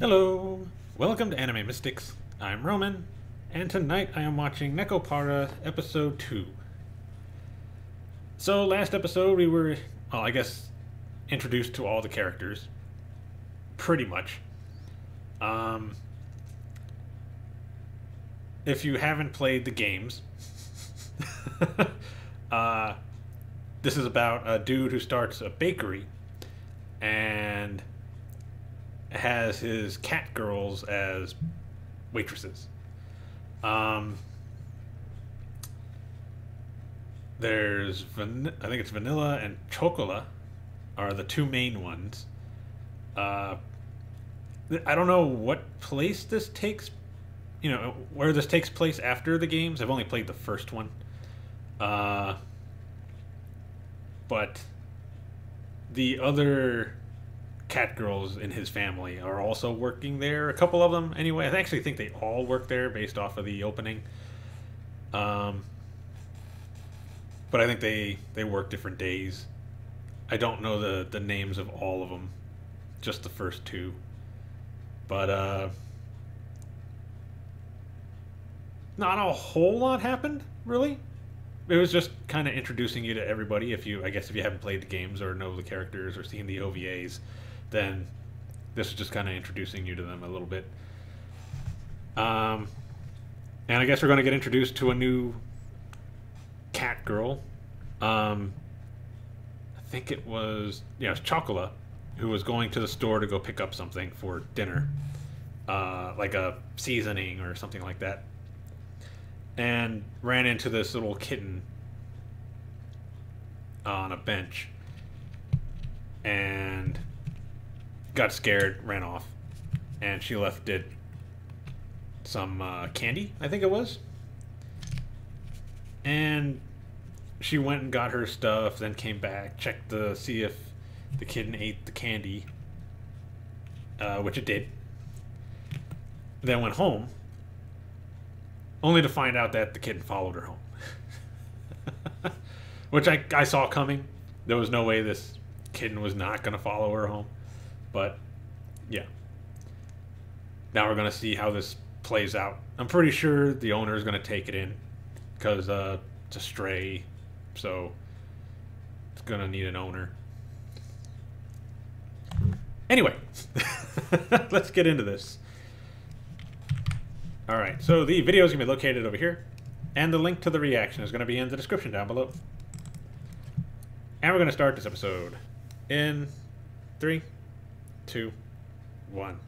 Hello, welcome to Anime Mystics. I'm Roman, and tonight I am watching Nekopara Episode 2. So, last episode we were, well, I guess, introduced to all the characters. Pretty much. Um, if you haven't played the games, uh, this is about a dude who starts a bakery has his cat girls as waitresses. Um, there's van- I think it's vanilla and chocola are the two main ones. Uh, I don't know what place this takes, you know, where this takes place after the games. I've only played the first one. Uh, but the other cat girls in his family are also working there. A couple of them, anyway. I actually think they all work there based off of the opening. Um, but I think they they work different days. I don't know the the names of all of them, just the first two. But uh, not a whole lot happened, really. It was just kind of introducing you to everybody. If you, I guess, if you haven't played the games or know the characters or seen the OVAs, then this is just kind of introducing you to them a little bit. Um, and I guess we're going to get introduced to a new cat girl. Um, I think it was yeah, it was Chocola, who was going to the store to go pick up something for dinner, uh, like a seasoning or something like that, and ran into this little kitten on a bench, and got scared, ran off, and she left it some uh, candy, I think it was. And she went and got her stuff, then came back, checked to see if the kitten ate the candy, uh, which it did. Then went home, only to find out that the kitten followed her home. which I, I saw coming. There was no way this kitten was not going to follow her home. But yeah. Now we're going to see how this plays out. I'm pretty sure the owner is going to take it in because uh, it's a stray. So it's going to need an owner. Anyway, let's get into this. All right, so the video is going to be located over here, and the link to the reaction is going to be in the description down below. And we're going to start this episode in three, two, one.